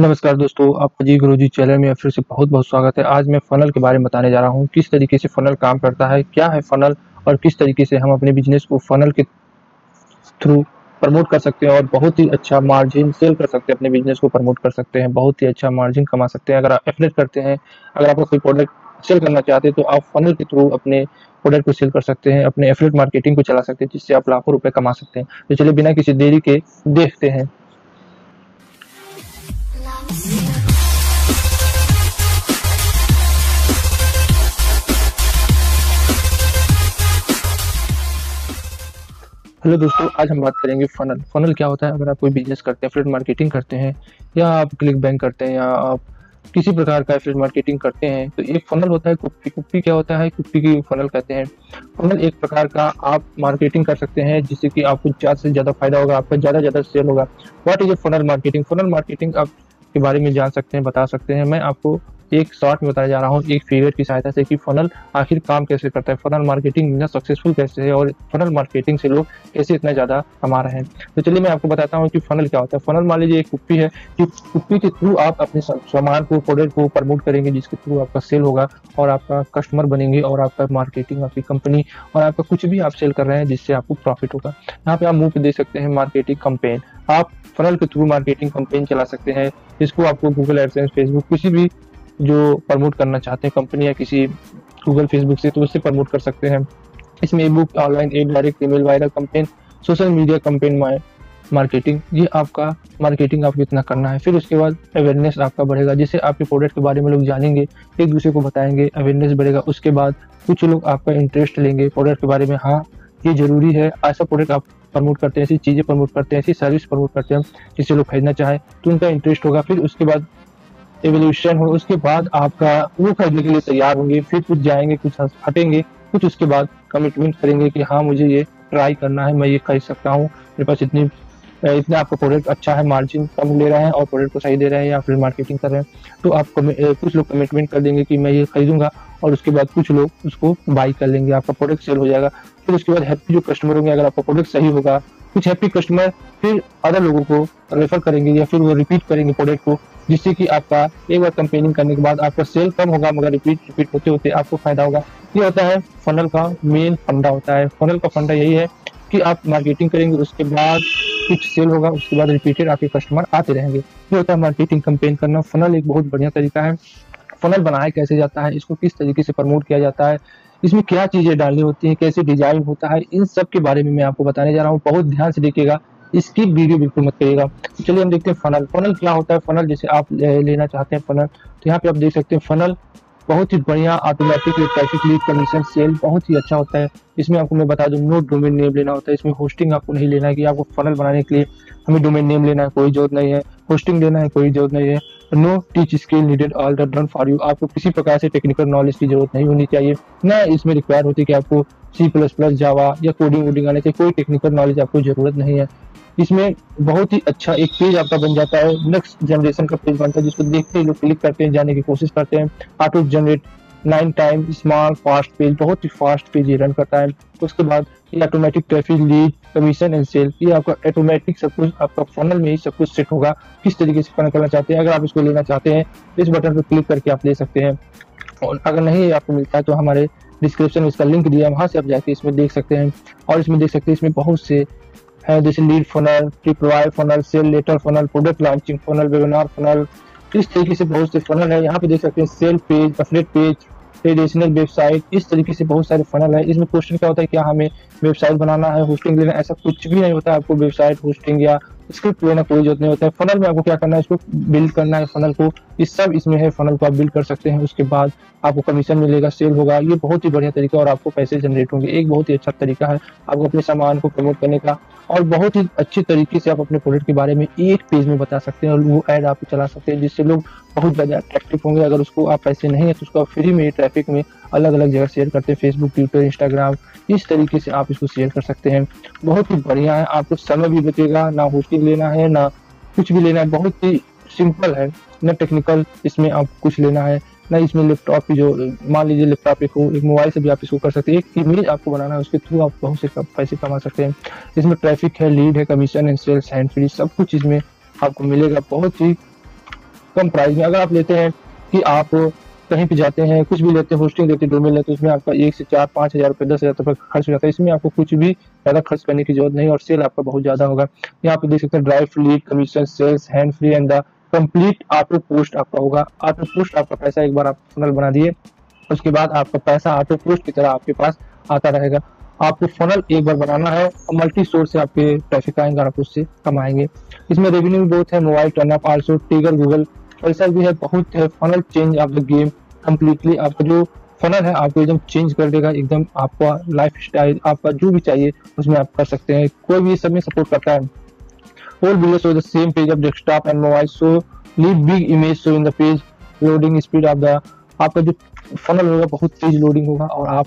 नमस्कार दोस्तों, आपका जी गुरु जी चैनल में फिर से बहुत बहुत स्वागत है। आज मैं फ़नल के बारे में बताने जा रहा हूँ, किस तरीके से फ़नल काम करता है, क्या है फ़नल और किस तरीके से हम अपने बिज़नेस को फ़नल के थ्रू प्रमोट कर सकते हैं और बहुत ही अच्छा मार्जिन सेल कर सकते हैं, अपने बिज़नेस को प्रमोट कर सकते हैं, बहुत ही अच्छा मार्जिन कमा सकते हैं, अगर आप एफलेट करते हैं, अगर आपको कोई प्रोडक्ट सेल करना चाहते हैं तो आप फनल के थ्रू अपने प्रोडक्ट को सेल कर सकते हैं, अपने एफलेट मार्केटिंग को चला सकते हैं, जिससे आप लाखों रुपए कमा सकते हैं। तो चलिए, बिना किसी देरी के देखते हैं। हेलो दोस्तों, आज हम बात करेंगे फनल फनल क्या होता है? अगर आप कोई बिज़नेस करते हैं फ्रेड मार्केटिंग करते हैं, या आप क्लिक बैंक करते हैं, या आप किसी प्रकार का फ्रेड मार्केटिंग करते हैं तो एक फनल होता है कुप्पी। कुप्पी क्या होता है? कुप्पी की फनल कहते हैं। फनल एक प्रकार का आप मार्केटिंग कर सकते हैं, जिससे कि आपको ज़्यादा से ज़्यादा फ़ायदा होगा, आपका ज़्यादा ज़्यादा सेल होगा। What is a funnel marketing funnel marketing आप के बारे में जान सकते हैं, बता सकते हैं। मैं आपको एक शॉर्ट में बताया जा रहा हूँ, एक फिगर की सहायता से कि फनल आखिर काम कैसे करता है फनल मार्केटिंग इतना सक्सेसफुल कैसे है और फनल मार्केटिंग से लोग कैसे इतना ज़्यादा कमा रहे हैं। तो चलिए मैं आपको बताता हूँ कि फनल क्या होता है। फनल मान लीजिए एक कुप्पी है, कि कुप्पी के थ्रू आप अपने सामान को प्रोडक्ट को प्रमोट करेंगे, जिसके थ्रू आपका सेल होगा और आपका कस्टमर बनेंगे और आपका मार्केटिंग आपकी कंपनी और आपका कुछ भी आप सेल कर रहे हैं, जिससे आपको प्रॉफिट होगा। यहाँ पे आप पे दे सकते हैं मार्केटिंग कंपेन आप फनल के थ्रू मार्केटिंग कंपेन चला सकते हैं इसको आपको गूगल एडसेंस फेसबुक किसी भी जो प्रमोट करना चाहते हैं कंपनी या किसी गूगल फेसबुक से तो उससे प्रमोट कर सकते हैं। इसमें e book online ad direct email viral campaign social media campaign marketing ये आपका मार्केटिंग आपको इतना करना है। फिर उसके बाद अवेयरनेस आपका बढ़ेगा। जिससे आपके प्रोडक्ट के बारे में लोग जानेंगे, एक दूसरे को बताएँगे अवेयरनेस बढ़ेगा। उसके बाद कुछ लोग आपका इंटरेस्ट लेंगे प्रोडक्ट के बारे में। हाँ ये ज़रूरी है। ऐसा प्रोडक्ट आप प्रमोट करते हैं, ऐसी चीज़ें प्रमोट करते हैं, ऐसी सर्विस प्रमोट करते हैं, जिससे लोग खरीदना चाहें तो उनका इंटरेस्ट होगा। फिर उसके बाद एवोल्यूशन हो उसके बाद आपका वो खरीदने के लिए तैयार होंगे, फिर कुछ जाएँगे, कुछ हटेंगे, कुछ उसके बाद कमिटमेंट करेंगे कि हाँ मुझे ये ट्राई करना है, मैं ये खरीद सकता हूँ। मेरे पास इतनी इतना आपका प्रोडक्ट अच्छा है मार्जिन कम ले रहे हैं और प्रोडक्ट को सही दे रहे हैं या फिर मार्केटिंग कर रहे हैं। तो आप कुछ लोग कमिटमेंट कर देंगे कि मैं ये खरीदूँगा और उसके बाद कुछ लोग उसको बाई कर लेंगे, आपका प्रोडक्ट सेल हो जाएगा। फिर उसके बाद हैप्पी जो कस्टमर होंगे, अगर आपका प्रोडक्ट सही होगा, कुछ हैप्पी कस्टमर फिर अदर लोगों को रेफर करेंगे या फिर वो रिपीट करेंगे प्रोडक्ट को। जिससे कि आपका एक बार कंपेनिंग करने के बाद आपका सेल कम होगा, मगर रिपीट रिपीट होते होते आपको फ़ायदा होगा। ये होता है फनल का मेन फंडा होता है। फनल का फंडा यही है कि आप मार्केटिंग करेंगे, उसके बाद कुछ सेल होगा, उसके बाद रिपीटेड आपके कस्टमर आते रहेंगे। ये होता है मार्केटिंग कंपेन करना। फनल एक बहुत बढ़िया तरीका है। फनल बनाया कैसे जाता है, इसको किस तरीके से प्रमोट किया जाता है, इसमें क्या चीज़ें डालनी होती हैं, कैसे डिज़ाइन होता है, इन सब के बारे में मैं आपको बताने जा रहा हूँ। बहुत ध्यान से देखिएगा। इसकी वीडियो बिल्कुल मत करिएगा। चलिए हम देखते हैं फनल फनल क्या होता है? फनल जैसे आप लेना चाहते हैं फनल तो यहाँ पे आप देख सकते हैं फनल बहुत ही बढ़िया automatic traffic lead commission sale बहुत ही अच्छा होता है। इसमें आपको मैं बता दूँ नो डोमेन नेम लेना होता है। इसमें होस्टिंग आपको नहीं लेना है कि आपको फनल बनाने के लिए हमें डोमेन नेम लेना है, कोई ज़रूरत नहीं है। होस्टिंग लेना है, कोई ज़रूरत नहीं है। No tech skill needed all the done for you आपको किसी प्रकार से टेक्निकल नॉलेज की ज़रूरत नहीं होनी चाहिए। न इसमें रिक्वायर होती है कि आपको सी प्लस प्लस जावा या कोडिंग वोडिंग आने से कोई टेक्निकल नॉलेज आपको ज़रूरत नहीं है। इसमें बहुत ही अच्छा एक पेज आपका बन जाता है नेक्स्ट जनरेशन का पेज बनता है, जिसको देखते ही लोग क्लिक करते हैं, जाने की कोशिश करते हैं। Auto generate nine time small fast page बहुत ही फास्ट पेज ये रन करता है। उसके बाद ये automatic traffic lead commission and sale ये आपका ऑटोमेटिक सब कुछ आपका फनल में ही सब कुछ सेट होगा। किस तरीके से फनल करना चाहते हैं, अगर आप इसको लेना चाहते हैं, इस बटन पर क्लिक करके आप ले सकते हैं। और अगर नहीं आपको मिलता है तो हमारे डिस्क्रिप्शन में इसका लिंक दिया है, वहाँ से आप जाके इसमें देख सकते हैं। और इसमें देख सकते हैं, इसमें बहुत से है जैसे lead funnel provide funnel sale letter funnel product launching funnel webinar funnel इस तरीके से बहुत से फोनल है। यहाँ पे देख सकते हैं sale page affiliate page traditional website इस तरीके से बहुत सारे फनल है। इसमें क्वेश्चन क्या होता है? क्या हमें वेबसाइट बनाना है होस्टिंग लेना ऐसा कुछ भी नहीं होता है आपको वेबसाइट होस्टिंग या स्क्रिप्ट लेना कोई ज़रूरत नहीं होता है। फनल में आपको क्या करना है, इसको बिल्ड करना है फनल को। इस सब इसमें है फनल को आप बिल्ड कर सकते हैं। उसके बाद आपको कमीशन मिलेगा सेल होगा। ये बहुत ही बढ़िया तरीका और आपको पैसे जनरेट होंगे। एक बहुत ही अच्छा तरीका है आपको अपने सामान को प्रमोट करने का और बहुत ही अच्छी तरीके से आप अपने प्रोडक्ट के बारे में एक पेज में बता सकते हैं और वो ऐड आप चला सकते हैं, जिससे लोग बहुत ज़्यादा अट्रैक्टिव होंगे। अगर उसको आप पैसे नहीं है तो उसको आप फ्री में ट्रैफ़िक में अलग अलग जगह शेयर करते हैं फेसबुक ट्विटर इंस्टाग्राम इस तरीके से आप इसको शेयर कर सकते हैं। बहुत ही बढ़िया है, आपको समय भी बचेगा, ना होस्टिंग लेना है, ना कुछ भी लेना है। बहुत ही सिंपल है, ना टेक्निकल इसमें आप कुछ लेना है, ना इसमें लैपटॉप की जो, मान लीजिए लैपटॉप एक हो, एक मोबाइल से भी आप इसको कर सकते हैं। एक इमेज आपको बनाना है, उसके थ्रू आप बहुत से पैसे कमा सकते हैं। इसमें ट्रैफ़िक है लीड है commission and sales hand free सब कुछ इसमें आपको मिलेगा। बहुत ही कम प्राइस में अगर आप लेते हैं कि आप कहीं पे जाते हैं, कुछ भी लेते हैं होस्टिंग देते हैं डोमेन लेते हैं उसमें आपका एक से चार, पाँच हज़ार रुपये, दस हज़ार रुपये खर्च हो जाता है। इसमें आपको कुछ भी ज़्यादा खर्च करने की ज़रूरत नहीं और सेल आपका बहुत ज़्यादा होगा। यहाँ पे देख सकते हैं drive lead commission sales hand free and the complete auto post आपका होगा। ऑटो पोस्ट आपका पैसा एक बार आप फनल बना दिए, उसके बाद आपका पैसा ऑटो पोस्ट की तरह आपके पास आता रहेगा। आपको फनल एक बार बनाना है और मल्टी सोर्स से आपके ट्रैफ़िक आएँगे आप उससे कमाएँगे। इसमें रेवेन्यू बहुत है मोबाइल टर्न अप आल्सो टिगर गूगल पैसा भी है, बहुत है। Funnel change of the game completely आपका जो फनल है, आपको एकदम चेंज कर देगा, एकदम आपका लाइफ स्टाइल आपका जो भी चाहिए, उसमें आप कर सकते हैं। कोई भी सब में सपोर्ट करता है। All videos show the page of desktop and mobile, so leave big image so in the page, loading speed of the, आपका जो फनल होगा, बहुत तेज लोडिंग होगा, और आप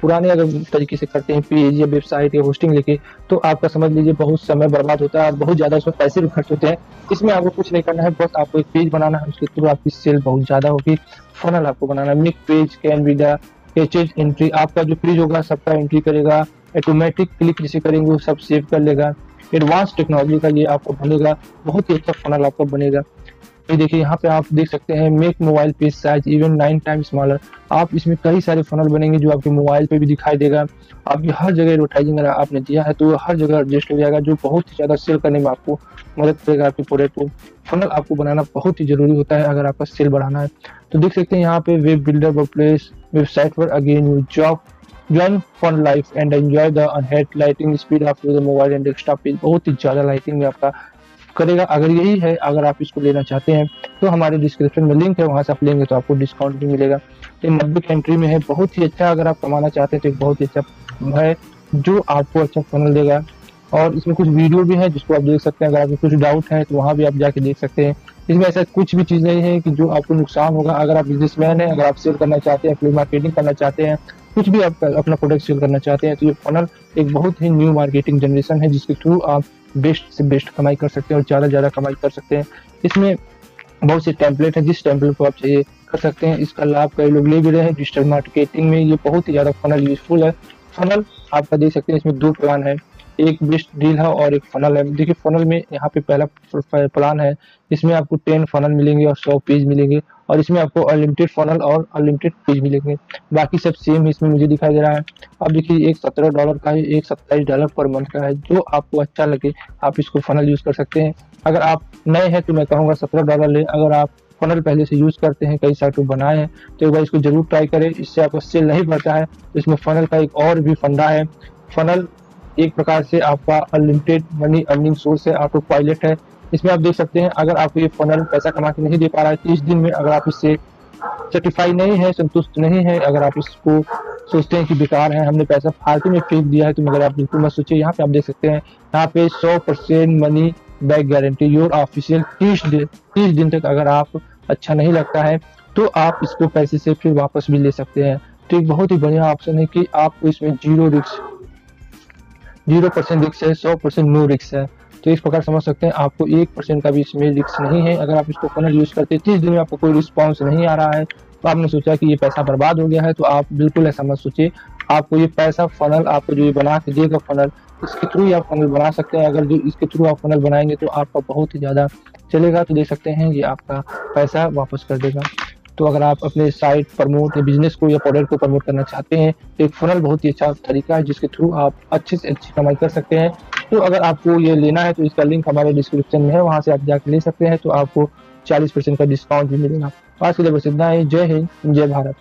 पुराने अगर तरीके से करते हैं, पेज या वेबसाइट या होस्टिंग लेके तो आपका समझ लीजिए बहुत समय बर्बाद होता है और बहुत ज़्यादा उसमें पैसे भी खर्च होते हैं। इसमें आपको कुछ नहीं करना है, बस आपको एक पेज बनाना है, उसके थ्रू आपकी सेल बहुत ज़्यादा होगी। फनल आपको बनाना है Mick page can be these entry आपका जो पेज होगा, सबका एंट्री करेगा। ऑटोमेटिक क्लिक जिसे करेंगे, वो सब सेव कर लेगा। एडवांस टेक्नोलॉजी का ये आपको बनेगा। बहुत ही अच्छा फनल आपका बनेगा। ये देखिए, यहाँ पे आप देख सकते हैं make mobile page size even nine time smaller आप इसमें कई सारे फनल बनेंगे जो आपके मोबाइल पे भी दिखाई देगा। आपकी हर जगह एडवर्टाइजिंग अगर आपने दिया है तो हर जगह एडजस्ट हो जाएगा, जो बहुत ही ज़्यादा सेल करने में आपको मदद करेगा आपके प्रोडक्ट को। फनल आपको बनाना बहुत ही ज़रूरी होता है अगर आपका सेल बढ़ाना है। तो देख सकते हैं, यहाँ पे web builder work place website पर again you job join fun life and enjoy the unhead lighting speed of the mobile and desktop page बहुत ही ज़्यादा लाइटिंग में आपका करेगा। अगर यही है, अगर आप इसको लेना चाहते हैं तो हमारे डिस्क्रिप्शन में लिंक है, वहाँ से आप लेंगे तो आपको डिस्काउंट भी मिलेगा। ये नब्बे कंट्री में है, बहुत ही अच्छा अगर आप कमाना चाहते हैं तो एक बहुत ही अच्छा है, जो आपको अच्छा फनल देगा। और इसमें कुछ वीडियो भी है, जिसको आप देख सकते हैं। अगर आपको कुछ डाउट है तो वहाँ भी आप जाके देख सकते हैं। इसमें ऐसा कुछ भी चीज़ नहीं है कि जो आपको नुकसान होगा। अगर आप बिजनेसमैन है, अगर आप सेल करना चाहते हैं फ्री मार्केटिंग करना चाहते हैं, कुछ भी आप अपना प्रोडक्ट सेल करना चाहते हैं तो ये फनल एक बहुत ही न्यू मार्केटिंग जनरेशन है, जिसके थ्रू आप बेस्ट से बेस्ट कमाई कर सकते हैं और ज़्यादा ज़्यादा कमाई कर सकते हैं। इसमें बहुत से टैंपलेट हैं, जिस टैंपलेट को आप चाहिए कर सकते हैं। इसका लाभ कई लोग ले भी रहे हैं। डिजिटल मार्केटिंग में ये बहुत ही ज़्यादा फनल यूजफुल है। फनल आपका देख सकते हैं। इसमें दो प्लान है। एक बेस्ट डील है और एक फनल है। देखिए फनल में यहाँ पे पहला प्लान है। इसमें आपको टेन फनल मिलेंगे और सौ पेज मिलेंगे और इसमें आपको अनलिमिटेड फनल और अनलिमिटेड पेज मिलेंगे। बाकी सब सेम इसमें मुझे दिखाई दे रहा है। अब देखिए, एक सत्रह डॉलर का है, एक सत्ताईस डॉलर पर मंथ का है। जो आपको अच्छा लगे, आप इसको फनल यूज़ कर सकते हैं। अगर आप नए हैं तो मैं कहूँगा सत्रह डॉलर ले। अगर आप फनल पहले से यूज़ करते हैं, कई साइट बनाए हैं तो एक बार इसको ज़रूर ट्राई करें। इससे आपको सेल नहीं बढ़ता है तो इसमें फनल का एक और भी फंडा है। फनल एक प्रकार से आपका अनलिमिटेड मनी अर्निंग सोर्स है ऑटो पायलट है। इसमें आप देख सकते हैं, अगर आपको ये फनल पैसा कमा के नहीं दे पा रहा है तीस दिन में अगर आप इससे सर्टिफाई नहीं है, संतुष्ट नहीं है, अगर आप इसको सोचते हैं कि बेकार है, हमने पैसा फालतू में फेंक दिया है तो मगर आप बिल्कुल मत सोचिए। यहाँ पे आप देख सकते हैं, यहाँ पे सौ percent money back guarantee your official तीस दिन तीस दिन तक अगर आप अच्छा नहीं लगता है तो आप इसको पैसे से फिर वापस भी ले सकते हैं। तो एक बहुत ही बढ़िया ऑप्शन है कि आपको इसमें ज़ीरो रिस्क ज़ीरो परसेंट रिक्स है, सौ परसेंट नो रिक्स है। तो इस प्रकार समझ सकते हैं, आपको एक परसेंट का भी इसमें रिक्स नहीं है। अगर आप इसको फनल यूज़ करते हैं तीस दिन में आपको कोई रिस्पॉन्स नहीं आ रहा है तो आपने सोचा कि ये पैसा बर्बाद हो गया है तो आप बिल्कुल ऐसा मत सोचिए। आपको ये पैसा फनल आपको जो ये बना के देगा फनल इसके थ्रू ही आप फनल बना सकते हैं। अगर जो इसके थ्रू आप फनल बनाएँगे तो आपका बहुत ही ज़्यादा चलेगा। तो देख सकते हैं, ये आपका पैसा वापस कर देगा। तो अगर आप अपने साइट प्रमोट या बिज़नेस को या प्रोडक्ट को प्रमोट करना चाहते हैं तो एक फनल बहुत ही अच्छा तरीका है जिसके थ्रू आप अच्छे से अच्छी कमाई कर सकते हैं। तो अगर आपको ये लेना है तो इसका लिंक हमारे डिस्क्रिप्शन में है, वहाँ से आप जाकर ले सकते हैं। तो आपको चालीस परसेंट का डिस्काउंट भी मिलेगा। आज के लिए बस इतना है। जय हिंद, जय भारत।